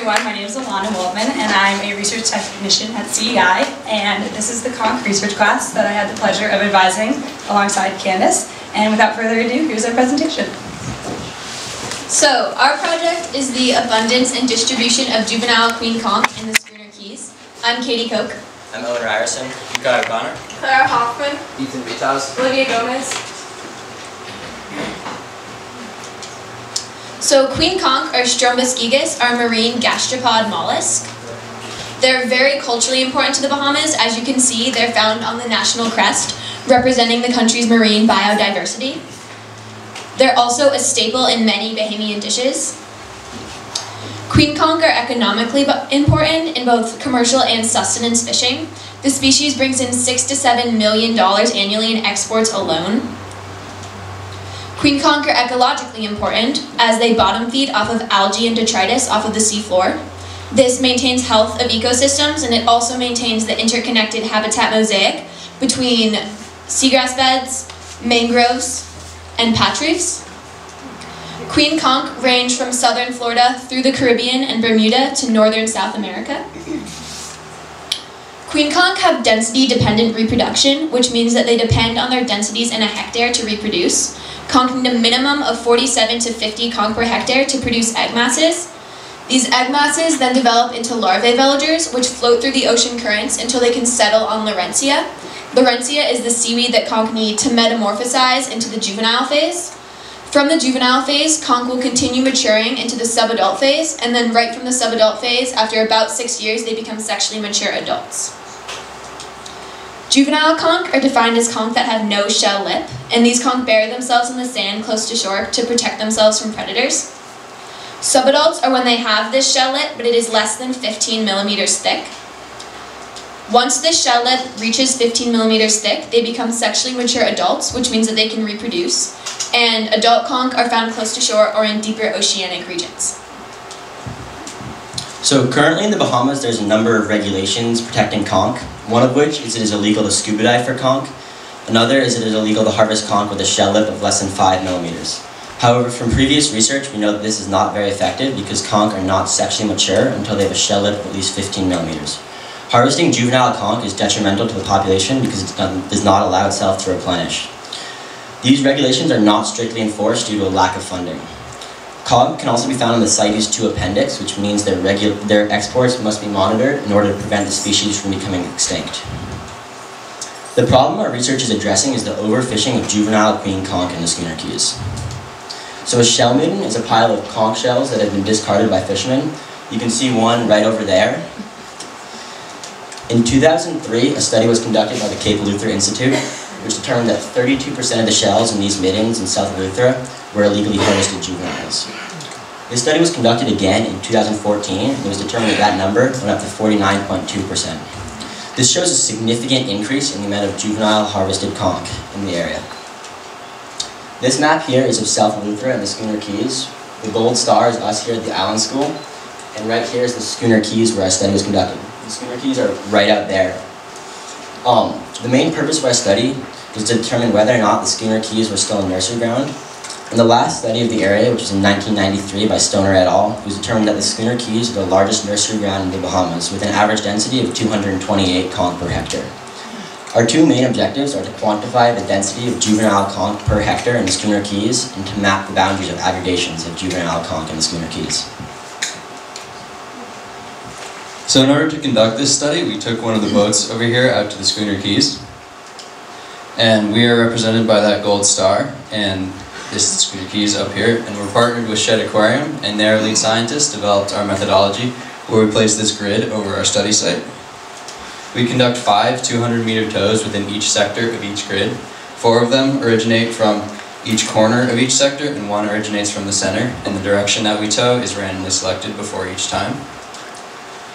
everyone, my name is Alana Waldman and I'm a research technician at CEI and this is the conch research class that I had the pleasure of advising alongside Candace. And without further ado, here's our presentation. So, our project is the abundance and distribution of juvenile queen conch in the Schooner Cays. I'm Katie Koch. I'm Owen Ryerson. Guy O'Connor. Clara Hoffman. Ethan Vitas. Olivia Gomez. So, queen conch or Strombus gigas are marine gastropod mollusk. They're very culturally important to the Bahamas. As you can see, they're found on the national crest, representing the country's marine biodiversity. They're also a staple in many Bahamian dishes. Queen conch are economically important in both commercial and sustenance fishing. The species brings in six to seven million dollars annually in exports alone. Queen conch are ecologically important as they bottom feed off of algae and detritus off of the seafloor. This maintains health of ecosystems and it also maintains the interconnected habitat mosaic between seagrass beds, mangroves, and patch reefs. Queen conch range from southern Florida through the Caribbean and Bermuda to northern South America. Queen conch have density-dependent reproduction, which means that they depend on their densities in a hectare to reproduce, conching a minimum of 47 to 50 conch per hectare to produce egg masses. These egg masses then develop into larvae veligers, which float through the ocean currents until they can settle on Laurencia. Laurencia is the seaweed that conch need to metamorphosize into the juvenile phase. From the juvenile phase, conch will continue maturing into the subadult phase, and then right from the subadult phase, after about six years, they become sexually mature adults. Juvenile conch are defined as conch that have no shell lip, and these conch bury themselves in the sand close to shore to protect themselves from predators. Subadults are when they have this shell lip, but it is less than 15 millimeters thick. Once this shell lip reaches 15 millimeters thick, they become sexually mature adults, which means that they can reproduce, and adult conch are found close to shore or in deeper oceanic regions. So currently in the Bahamas, there's a number of regulations protecting conch. One of which is it is illegal to scuba dive for conch. Another is it is illegal to harvest conch with a shell lip of less than 5 millimeters. However, from previous research, we know that this is not very effective because conch are not sexually mature until they have a shell lip of at least 15 millimeters. Harvesting juvenile conch is detrimental to the population because it um, does not allow itself to replenish. These regulations are not strictly enforced due to a lack of funding. Conch can also be found in the CITES 2 appendix, which means their, their exports must be monitored in order to prevent the species from becoming extinct. The problem our research is addressing is the overfishing of juvenile queen conch in the Schooner Cays. So a shell midden is a pile of conch shells that have been discarded by fishermen. You can see one right over there. In 2003, a study was conducted by the Cape Eleuthera Institute, which determined that 32% of the shells in these middens in South Eleuthera were illegally harvested juveniles. This study was conducted again in 2014, and it was determined that that number went up to 49.2%. This shows a significant increase in the amount of juvenile harvested conch in the area. This map here is of South Eleuthera and the Schooner Cays. The gold star is us here at the Island School, and right here is the Schooner Cays where our study was conducted. The Schooner Cays are right out there. Um, the main purpose of our study was to determine whether or not the Schooner Cays were still in nursery ground. In the last study of the area, which was in 1993 by Stoner et al., it was determined that the Schooner Cays are the largest nursery ground in the Bahamas, with an average density of 228 conch per hectare. Our two main objectives are to quantify the density of juvenile conch per hectare in the Schooner Cays and to map the boundaries of aggregations of juvenile conch in the Schooner Cays. So in order to conduct this study, we took one of the boats over here out to the Schooner Cays. And we are represented by that gold star, and this is the Cays up here. And we're partnered with Shedd Aquarium, and their lead scientists developed our methodology where we place this grid over our study site. We conduct five 200 meter tows within each sector of each grid. Four of them originate from each corner of each sector, and one originates from the center, and the direction that we tow is randomly selected before each time.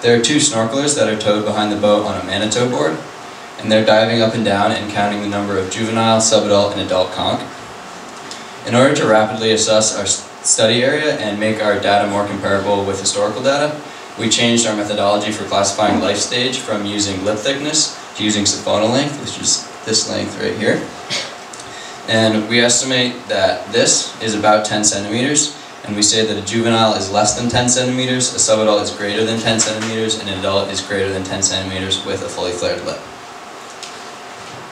There are two snorkelers that are towed behind the boat on a manta tow board, and they're diving up and down and counting the number of juvenile, subadult, and adult conch. In order to rapidly assess our study area and make our data more comparable with historical data, we changed our methodology for classifying life stage from using lip thickness to using siphonal length, which is this length right here. And we estimate that this is about 10 centimeters, And we say that a juvenile is less than 10 centimeters, a subadult is greater than 10 centimeters, and an adult is greater than 10 centimeters with a fully flared lip.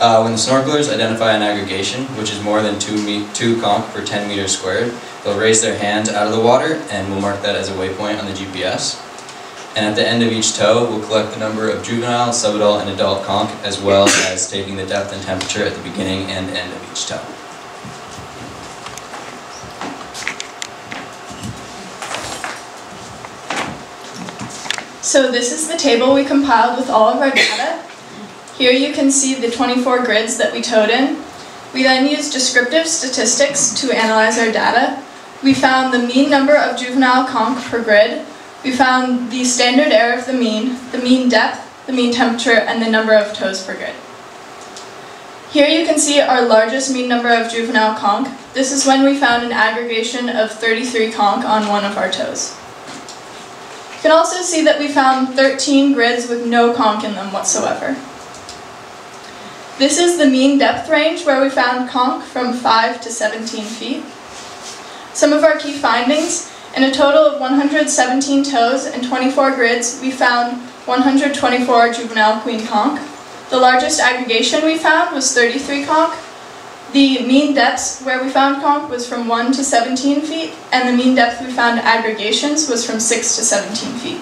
Uh, when the snorkelers identify an aggregation, which is more than 2, me- two conch per 10 meters squared, they'll raise their hand out of the water and we'll mark that as a waypoint on the GPS. And at the end of each tow, we'll collect the number of juvenile, subadult, and adult conch, as well as taking the depth and temperature at the beginning and end of each tow. So this is the table we compiled with all of our data. Here you can see the 24 grids that we towed in. We then used descriptive statistics to analyze our data. We found the mean number of juvenile conch per grid. We found the standard error of the mean, the mean depth, the mean temperature, and the number of tows per grid. Here you can see our largest mean number of juvenile conch. This is when we found an aggregation of 33 conch on one of our tows. You can also see that we found 13 grids with no conch in them whatsoever. This is the mean depth range where we found conch from 5 to 17 feet. Some of our key findings, in a total of 117 tows and 24 grids, we found 124 juvenile queen conch. The largest aggregation we found was 33 conch. The mean depths where we found conch was from 1 to 17 feet, and the mean depth we found aggregations was from 6 to 17 feet.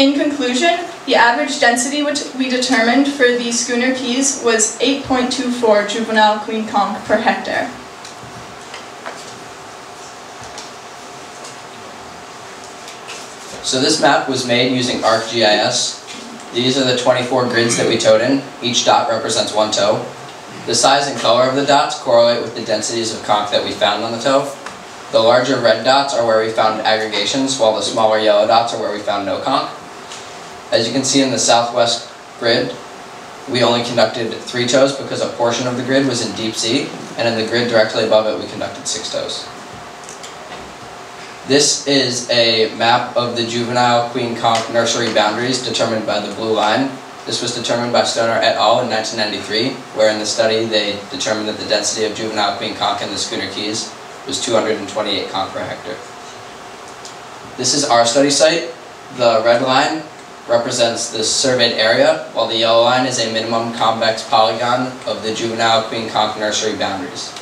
In conclusion, the average density which we determined for the Schooner Cays was 8.24 juvenile queen conch per hectare. So this map was made using ArcGIS. These are the 24 grids that we towed in. Each dot represents one tow. The size and color of the dots correlate with the densities of conch that we found on the tow. The larger red dots are where we found aggregations, while the smaller yellow dots are where we found no conch. As you can see in the southwest grid, we only conducted three tows because a portion of the grid was in deep sea, and in the grid directly above it, we conducted six tows. This is a map of the juvenile queen conch nursery boundaries determined by the blue line. This was determined by Stoner et al. in 1993, where in the study they determined that the density of juvenile queen conch in the Schooner Cays was 228 conch per hectare. This is our study site. The red line represents the surveyed area, while the yellow line is a minimum convex polygon of the juvenile queen conch nursery boundaries.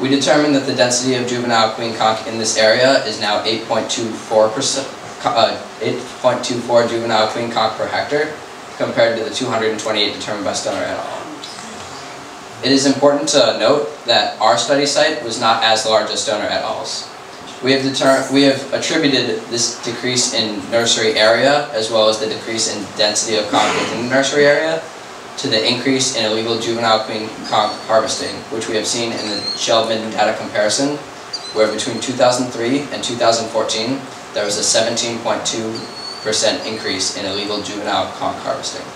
We determined that the density of juvenile queen conch in this area is now 8.24 percent, uh, 8.24 juvenile queen conch per hectare, compared to the 228 determined by Stoner et al. It is important to note that our study site was not as large as Stoner et al.'s. We have, we have attributed this decrease in nursery area as well as the decrease in density of conch within the nursery area to the increase in illegal juvenile queen conch harvesting, which we have seen in the shell midden data comparison, where between 2003 and 2014, there was a 17.2% increase in illegal juvenile conch harvesting.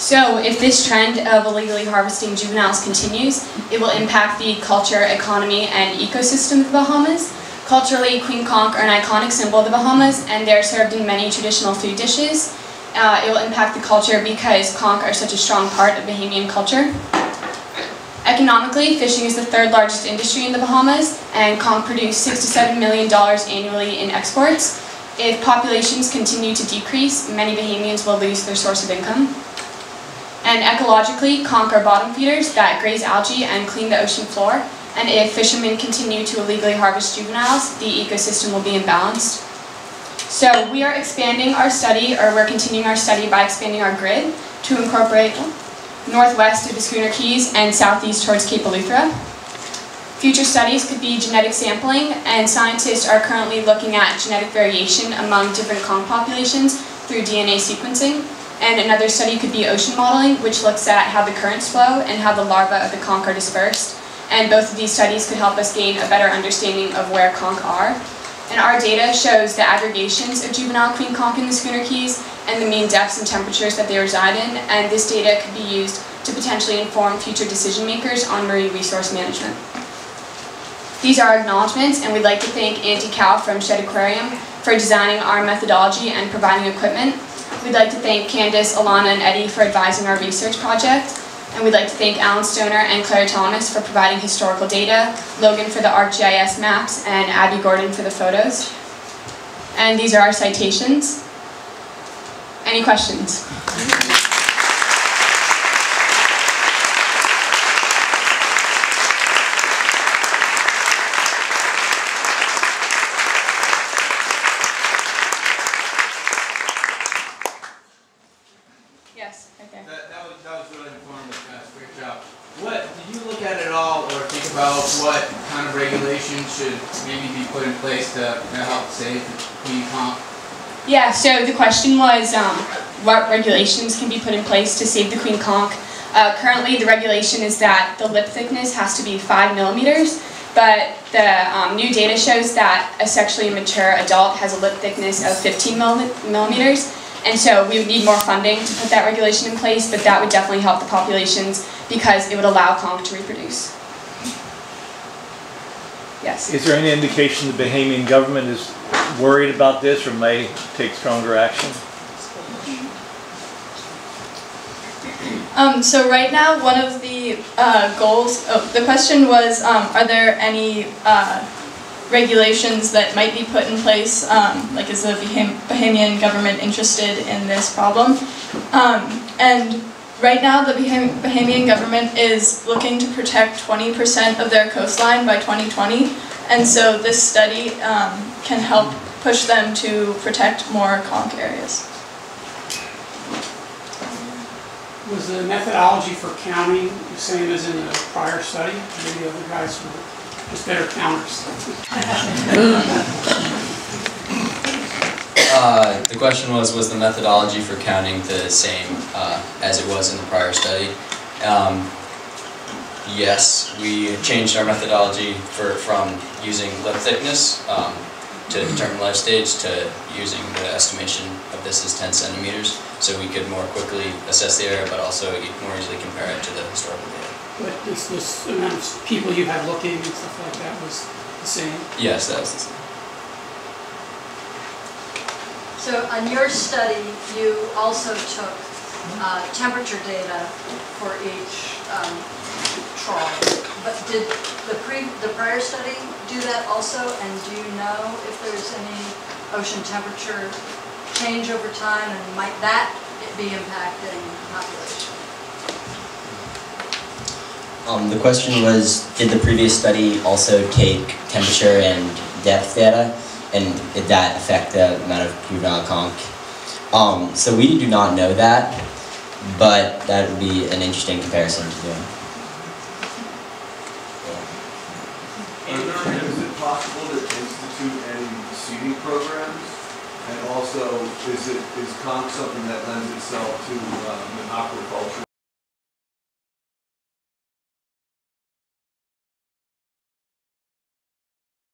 So if this trend of illegally harvesting juveniles continues, it will impact the culture, economy, and ecosystem of the Bahamas. Culturally, queen conch are an iconic symbol of the Bahamas, and they're served in many traditional food dishes. Uh, it will impact the culture because conch are such a strong part of Bahamian culture. Economically, fishing is the third largest industry in the Bahamas, and conch produce six to seven million dollars annually in exports. If populations continue to decrease, many Bahamians will lose their source of income. And ecologically, conch are bottom feeders that graze algae and clean the ocean floor. And if fishermen continue to illegally harvest juveniles, the ecosystem will be imbalanced. So we are expanding our study, or we're continuing our study by expanding our grid to incorporate northwest of the Schooner Cays and southeast towards Cape Eleuthera. Future studies could be genetic sampling, and scientists are currently looking at genetic variation among different conch populations through DNA sequencing. And another study could be ocean modeling, which looks at how the currents flow and how the larvae of the conch are dispersed. And both of these studies could help us gain a better understanding of where conch are. And our data shows the aggregations of juvenile queen conch in the Schooner Cays and the mean depths and temperatures that they reside in. And this data could be used to potentially inform future decision makers on marine resource management. These are acknowledgements, and we'd like to thank Andy Kough from Shedd Aquarium for designing our methodology and providing equipment. We'd like to thank Candice, Alana, and Eddie for advising our research project. And we'd like to thank Allan Stoner and Claire Thomas for providing historical data, Logan for the ArcGIS maps, and Abby Gordon for the photos. And these are our citations. Any questions? Yes, right there. That, that was, that was really informative, guys, great job. What, did you look at it all, or think about what kind of regulations should maybe be put in place to, help save the queen conch? Yeah, so the question was um, what regulations can be put in place to save the queen conch? Uh, currently, the regulation is that the lip thickness has to be 5 millimeters, but the um, new data shows that a sexually mature adult has a lip thickness of 15 milli- millimeters. And so we would need more funding to put that regulation in place, but that would definitely help the populations because it would allow conch to reproduce. Yes. Is there any indication the Bahamian government is worried about this or may take stronger action? Um, so right now, one of the uh, goals, oh, the question was, um, are there any uh, regulations that might be put in place? Um, like, is the Bahamian government interested in this problem? Um, and right now, the Baham- Bahamian government is looking to protect 20% of their coastline by 2020. And so this study um, can help push them to protect more conch areas. Was the methodology for counting the same as in the prior study? Maybe the other guys were just better counters. Uh, the question was, was the methodology for counting the same uh, as it was in the prior study? Um, yes, we changed our methodology for, from using lip thickness um, to determine life stage to using the estimation of this as 10 centimeters, so we could more quickly assess the area, but also more easily compare it to the historical data. But this, this amount of people you had looking and stuff like that was the same. Yes, that was the same. So on your study, you also took uh, temperature data for each um, trawl. But did the pre, the prior study do that also? And do you know if there's any ocean temperature change over time? And might that be impacting population? Um, the question was, did the previous study also take temperature and depth data? And that affect the amount of juvenile conch? Um, so we do not know that, but that would be an interesting comparison to do. Is it possible to institute any seeding programs? And also, is it, is conch something that lends itself to um, aquaculture?